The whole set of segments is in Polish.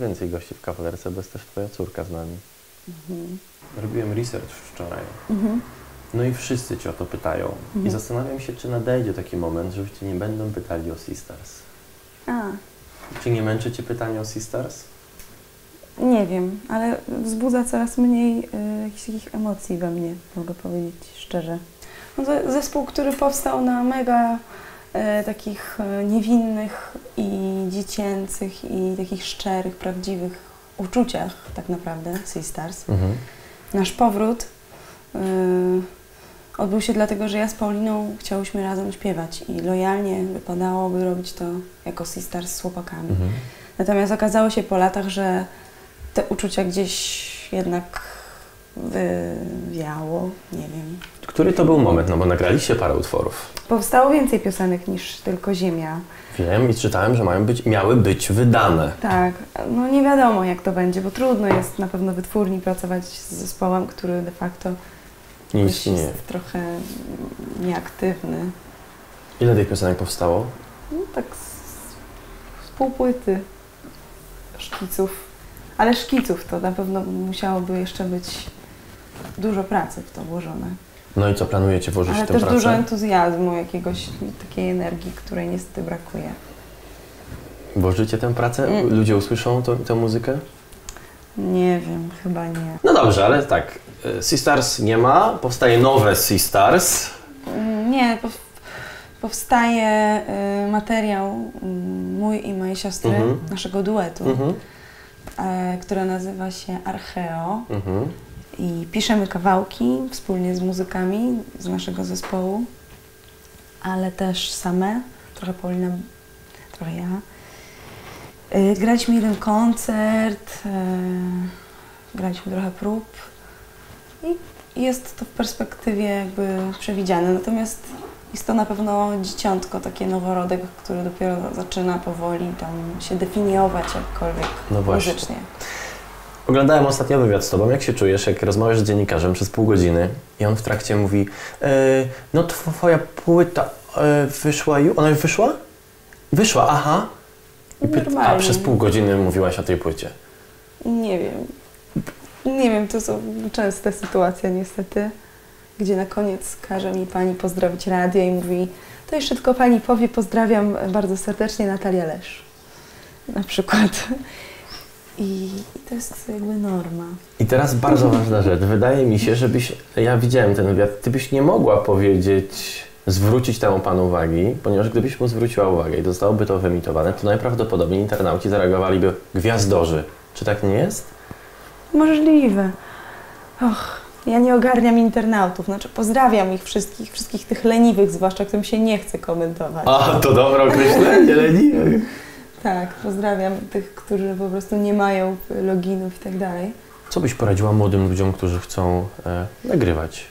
więcej gości w kawalerce, bo jest też twoja córka z nami. Robiłem research wczoraj. No i wszyscy cię o to pytają. I zastanawiam się, czy nadejdzie taki moment, że już cię nie będą pytali o Sisters. A, Czy nie męczy cię pytanie o Sisters? nie wiem, ale wzbudza coraz mniej y, jakichś takich emocji we mnie, mogę powiedzieć szczerze. No zespół, który powstał na mega takich e, niewinnych i dziecięcych i takich szczerych, prawdziwych uczuciach tak naprawdę, Sisters. Mhm. Nasz powrót y, odbył się dlatego, że ja z Pauliną chciałyśmy razem śpiewać i lojalnie wypadałoby robić to jako Sisters z chłopakami. Mhm. Natomiast okazało się po latach, że te uczucia gdzieś jednak wywiało, nie wiem. Który to był moment? No bo nagraliście parę utworów. Powstało więcej piosenek niż tylko Ziemia. Wiem i czytałem, że mają być, miały być wydane. Tak, no nie wiadomo jak to będzie, bo trudno jest na pewno wytwórni pracować z zespołem, który de facto Nie istnieje. jest trochę nieaktywny. Ile tych piosenek powstało? No tak z, z pół płyty szkiców. Ale szkiców to na pewno musiałoby jeszcze być dużo pracy w to włożone. No i co, planujecie włożyć Ale w tę też pracę? dużo entuzjazmu, jakiegoś takiej energii, której niestety brakuje. Włożycie tę pracę? Mm. Ludzie usłyszą to, tę muzykę? Nie wiem, chyba nie. No dobrze, ale tak. y, Sistars nie ma, powstaje nowe Sistars. Mm, Nie, pow, powstaje y, materiał mm, mój i mojej siostry, Mhm. naszego duetu, Mhm. e, który nazywa się Archeo. Mhm. I piszemy kawałki wspólnie z muzykami z naszego zespołu, ale też same, trochę Paulina, trochę ja. Y, Graliśmy jeden koncert, y, graliśmy trochę prób i jest to w perspektywie jakby przewidziane. Natomiast jest to na pewno dzieciątko, takie noworodek, który dopiero zaczyna powoli tam się definiować jakkolwiek No właśnie. muzycznie. Oglądałem ostatnio wywiad z Tobą. Jak się czujesz, jak rozmawiasz z dziennikarzem przez pół godziny i on w trakcie mówi e, no Twoja płyta e, wyszła już? Ona już wyszła? Wyszła, aha. I pyt- a Normalnie. przez pół godziny mówiłaś o tej płycie. Nie wiem. Nie wiem, to są częste sytuacje niestety, gdzie na koniec każe mi pani pozdrowić radio i mówi to jeszcze tylko pani powie, pozdrawiam bardzo serdecznie Natalia Lesz. Na przykład. I, to jest jakby norma. I teraz bardzo ważna rzecz. Wydaje mi się, żebyś, ja widziałem ten wywiad, ty byś nie mogła powiedzieć, zwrócić temu panu uwagi, ponieważ gdybyś mu zwróciła uwagę i zostałoby to wyemitowane, to najprawdopodobniej internauci zareagowaliby gwiazdorzy. Czy tak nie jest? Możliwe. Och, ja nie ogarniam internautów. Znaczy pozdrawiam ich wszystkich, wszystkich tych leniwych, zwłaszcza którym się nie chce komentować. A, to dobre określenie, leniwy. Tak, pozdrawiam tych, którzy po prostu nie mają loginów i tak dalej. Co byś poradziła młodym ludziom, którzy chcą e, nagrywać?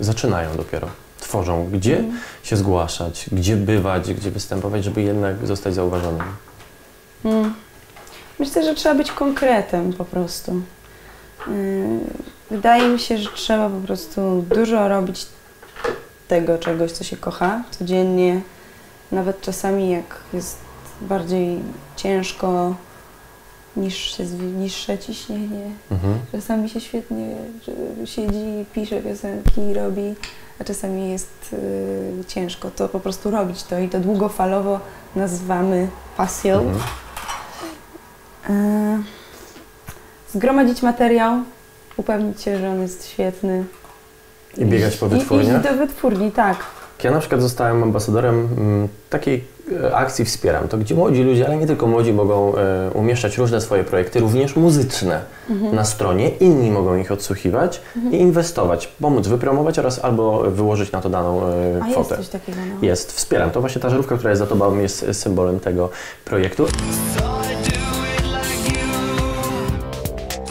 Zaczynają dopiero, tworzą. Gdzie Mm. się zgłaszać, gdzie bywać, gdzie występować, żeby jednak zostać zauważonym? Mm. Myślę, że trzeba być konkretem po prostu. Yy, Wydaje mi się, że trzeba po prostu dużo robić tego czegoś, co się kocha codziennie. Nawet czasami jak jest bardziej ciężko niż, się, zwi- niższe ciśnienie. Mhm. Czasami się świetnie że siedzi, pisze piosenki, robi, a czasami jest y, ciężko to po prostu robić to i to długofalowo nazywamy pasją. Mhm. E, zgromadzić materiał, upewnić się, że on jest świetny. I biegać po I- wytwórniach? Iść do wytwórni, tak. Ja na przykład zostałem ambasadorem mm, takiej e, akcji Wspieram. To gdzie młodzi ludzie, ale nie tylko młodzi, mogą e, umieszczać różne swoje projekty, również muzyczne Mhm. na stronie. Inni mogą ich odsłuchiwać i inwestować, pomóc wypromować oraz albo wyłożyć na to daną e, A jest kwotę. coś takiego, no. Jest, wspieram. To właśnie ta żarówka, która jest za tobą, jest symbolem tego projektu.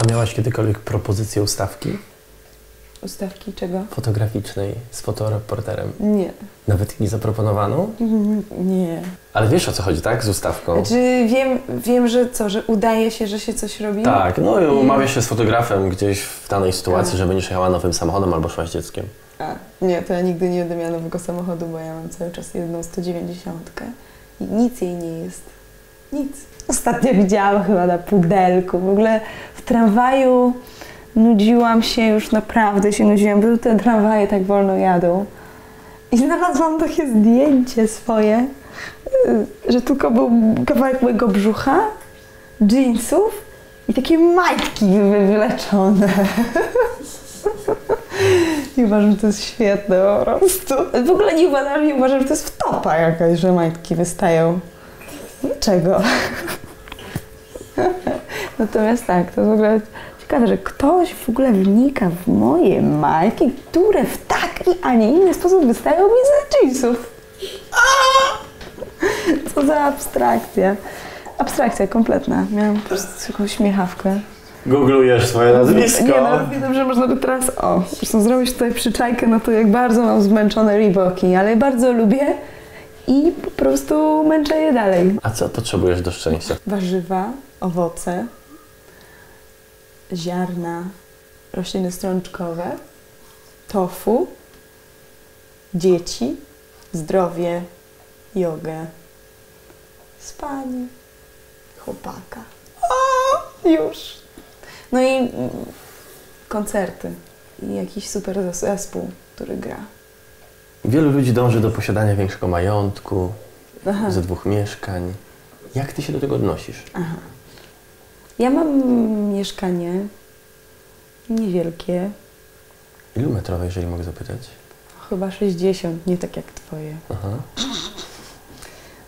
A miałaś kiedykolwiek propozycję ustawki Ustawki czego? fotograficznej z fotoreporterem? Nie. Nawet nie zaproponowano? Mhm, Nie. Ale wiesz o co chodzi, tak? Z ustawką. Znaczy wiem, wiem, że co, że udaje się, że się coś robi? Tak, no i umawiasz się z fotografem gdzieś w danej sytuacji, A. że będziesz jechała nowym samochodem albo szła z dzieckiem. A, nie, to ja nigdy nie będę miała nowego samochodu, bo ja mam cały czas jedną 190 i nic jej nie jest. Nic. Ostatnio widziałam chyba na pudelku. W ogóle w tramwaju nudziłam się już naprawdę się nudziłam, bo te tramwaje tak wolno jadą. I znalazłam takie zdjęcie swoje, y, że tylko był kawałek mojego brzucha, jeansów i takie majtki wy- wyleczone. I uważam, że to jest świetne po prostu. W ogóle nie uważam, nie uważam, że to jest wtopa jakaś, że majtki wystają. Dlaczego? Natomiast tak, to w ogóle ciekawe, że ktoś w ogóle wnika w moje majtki, które w taki, a nie inny sposób wystają mi z jeansów. Co za abstrakcja. Abstrakcja kompletna. Miałam po prostu taką śmiechawkę. Googlujesz swoje nazwisko. Nie no, równie dobrze można by teraz, o, prostu zrobić tutaj przyczajkę na to, jak bardzo mam zmęczone Reeboki, ale bardzo lubię i po prostu męczę je dalej. A co potrzebujesz do szczęścia? Warzywa, owoce, ziarna, rośliny strączkowe, tofu, dzieci, zdrowie, jogę, spanie, chłopaka. O, już. No i mm, koncerty i jakiś super zes- zespół, który gra. Wielu ludzi dąży do posiadania większego majątku, Aha. ze dwóch mieszkań. Jak ty się do tego odnosisz? Aha. Ja mam mieszkanie niewielkie, Ilu metrowe, jeżeli mogę zapytać? chyba 60, nie tak jak twoje. Aha.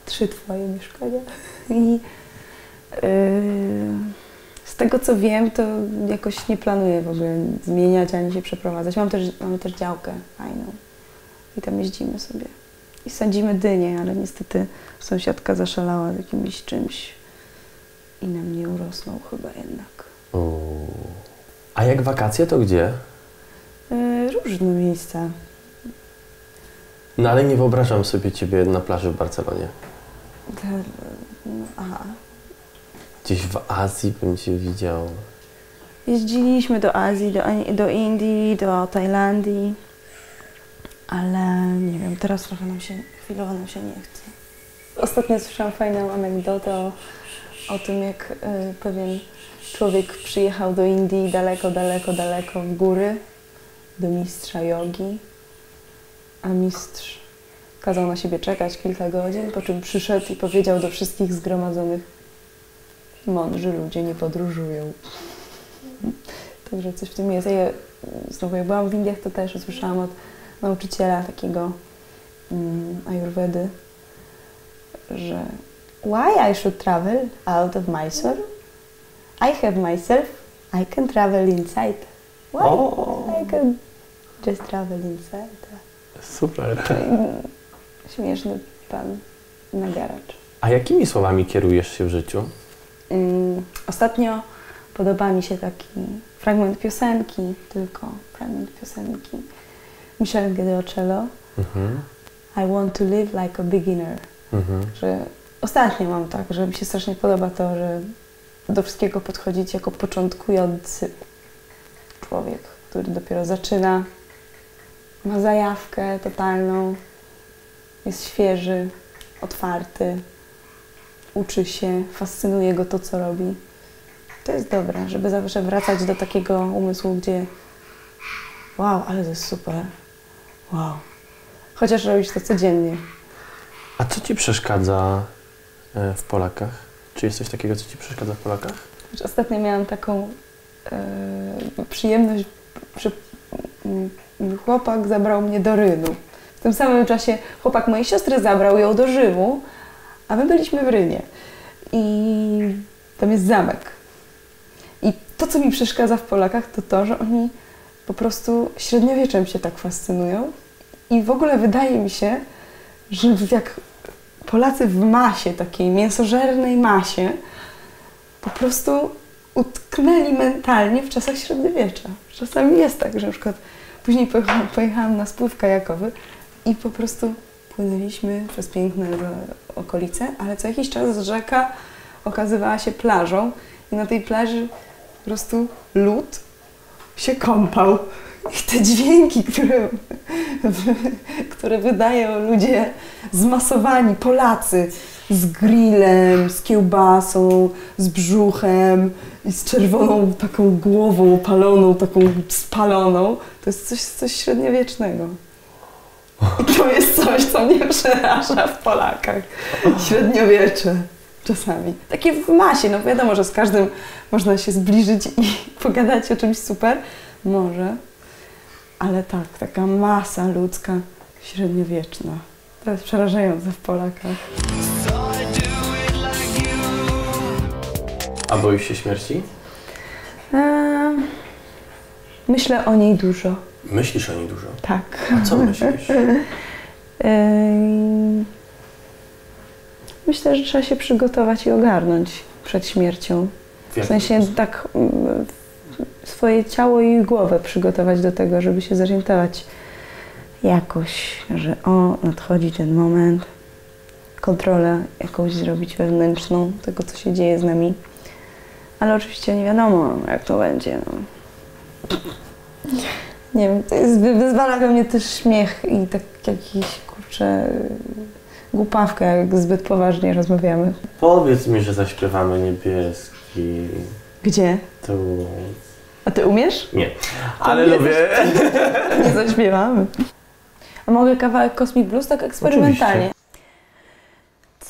Trzy twoje mieszkania. I yy, z tego co wiem, to jakoś nie planuję w ogóle zmieniać ani się przeprowadzać. Mam też, mamy też działkę fajną i tam jeździmy sobie. I sadzimy dynie, ale niestety sąsiadka zaszalała z jakimś czymś i nam nie urosną chyba jednak. Uuu. A jak wakacje, to gdzie? Yy, różne miejsca. No ale nie wyobrażam sobie ciebie na plaży w Barcelonie. No, aha. Gdzieś w Azji bym cię widział. Jeździliśmy do Azji, do, do Indii, do Tajlandii, ale nie wiem, teraz trochę nam się, chwilowo nam się nie chce. Ostatnio słyszałam fajną anegdotę o, o tym, jak y, pewien człowiek przyjechał do Indii daleko, daleko, daleko w góry, do mistrza jogi, a mistrz kazał na siebie czekać kilka godzin, po czym przyszedł i powiedział do wszystkich zgromadzonych mądrzy ludzie nie podróżują. Także coś w tym jest. Ja znowu, jak byłam w Indiach, to też usłyszałam od nauczyciela takiego um, ayurvedy, że why I should travel out of Mysore? I have myself, I can travel inside. Why? O! I can just travel inside. Super. Śmieszny pan nagaracz. A jakimi słowami kierujesz się w życiu? Ym, Ostatnio podoba mi się taki fragment piosenki, tylko fragment piosenki Michel Gedrocello Mhm. I want to live like a beginner. Mhm. Że ostatnio mam tak, że mi się strasznie podoba to, że do wszystkiego podchodzić jako początkujący człowiek, który dopiero zaczyna, ma zajawkę totalną, jest świeży, otwarty, uczy się, fascynuje go to, co robi. To jest dobre, żeby zawsze wracać do takiego umysłu, gdzie wow, ale to jest super, wow. Chociaż robić to codziennie. A co ci przeszkadza w Polakach? Czy jest coś takiego, co ci przeszkadza w Polakach? Ostatnio miałam taką e, przyjemność, że chłopak zabrał mnie do Rynu. W tym samym czasie chłopak mojej siostry zabrał ją do Rzymu, a my byliśmy w Rynie. I tam jest zamek. I to, co mi przeszkadza w Polakach, to to, że oni po prostu średniowieczem się tak fascynują. I w ogóle wydaje mi się, że jak Polacy w masie, takiej mięsożernej masie, po prostu utknęli mentalnie w czasach średniowiecza. Czasami jest tak, że na przykład później pojechałam, pojechałam na spływ kajakowy i po prostu płynęliśmy przez piękne okolice, ale co jakiś czas rzeka okazywała się plażą i na tej plaży po prostu lód, się kąpał. Te dźwięki, które, które wydają ludzie zmasowani, Polacy, z grillem, z kiełbasą, z brzuchem i z czerwoną taką głową opaloną, taką spaloną, to jest coś, coś średniowiecznego. I to jest coś, co mnie przeraża w Polakach. Średniowiecze czasami. Takie w masie, no wiadomo, że z każdym można się zbliżyć i pogadać o czymś super. Może. Ale tak, taka masa ludzka, średniowieczna. To jest przerażające w Polakach. A boisz się śmierci? Eee, myślę o niej dużo. Myślisz o niej dużo. Tak. A co myślisz? Eee, myślę, że trzeba się przygotować i ogarnąć przed śmiercią. W W sensie tak mm, swoje ciało i głowę przygotować do tego, żeby się zorientować jakoś, że o, nadchodzi ten moment, kontrolę jakąś zrobić wewnętrzną tego, co się dzieje z nami. Ale oczywiście nie wiadomo, jak to będzie. No. Nie wiem, to jest, wy- wyzwala we mnie też śmiech i tak jakiś, kurczę, głupawkę, jak zbyt poważnie rozmawiamy. Powiedz mi, że zaśpiewamy niebieski. Gdzie? Tu. A ty umiesz? Nie. Ale nie lubię. Nie zaśpiewamy. A mogę kawałek Cosmic Blues tak eksperymentalnie?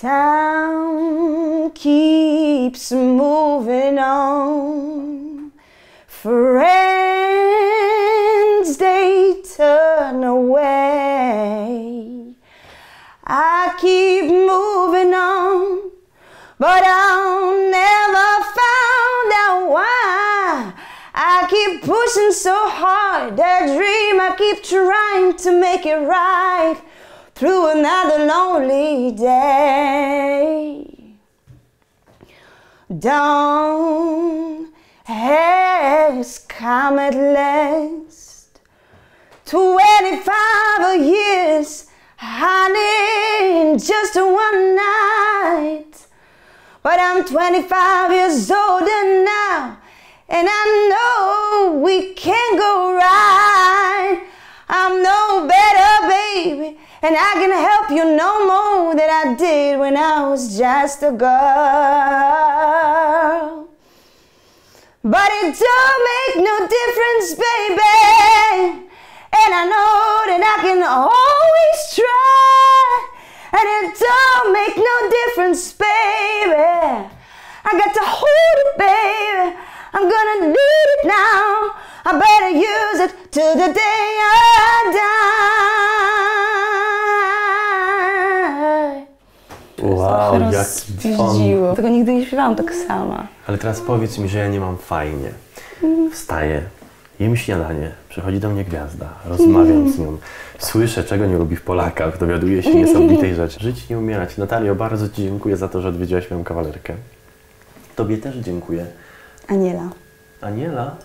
Time keeps moving on. Friends, they turn away. I keep moving on, but I'll pushing so hard, that dream I keep trying to make it right through another lonely day. Dawn has come at last. 25 years, honey, just one night. But I'm 25 years older now, and I know we can go right. I'm no better, baby, and I can help you no more than I did when I was just a girl. But it don't make no difference, baby. And I know that I can always try. And it don't make no difference, baby. I got to hold it, baby. I'm gonna need it now. I better use it till the day I die. Wow, jaki on. Tego nigdy nie śpiewałam tak sama. Ale teraz powiedz mi, że ja nie mam fajnie. Wstaję, jem śniadanie, przychodzi do mnie gwiazda, rozmawiam z nią, słyszę, czego nie lubi w Polakach, dowiaduję się niesamowitej rzeczy. Żyć nie umierać. Natalio, bardzo Ci dziękuję za to, że odwiedziłaś moją kawalerkę. Tobie też dziękuję. Aniela. Aniela?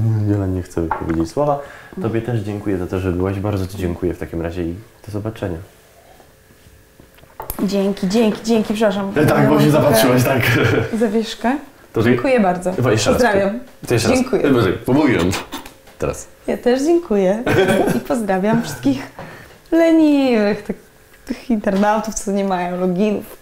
Aniela nie chce wypowiedzieć słowa. Tobie też dziękuję za to, że byłaś. Bardzo Ci dziękuję w takim razie i do zobaczenia. Dzięki, dzięki, dzięki, przepraszam. Tak, bo się zapatrzyłaś, tak. Zawieszkę. To Dziękuję bardzo. Chyba jeszcze raz. Pozdrawiam. To jeszcze raz. Dziękuję. Wyżej, pomówiłem. Teraz. Ja też dziękuję i pozdrawiam wszystkich leniwych, tak, tych internautów, co nie mają loginów.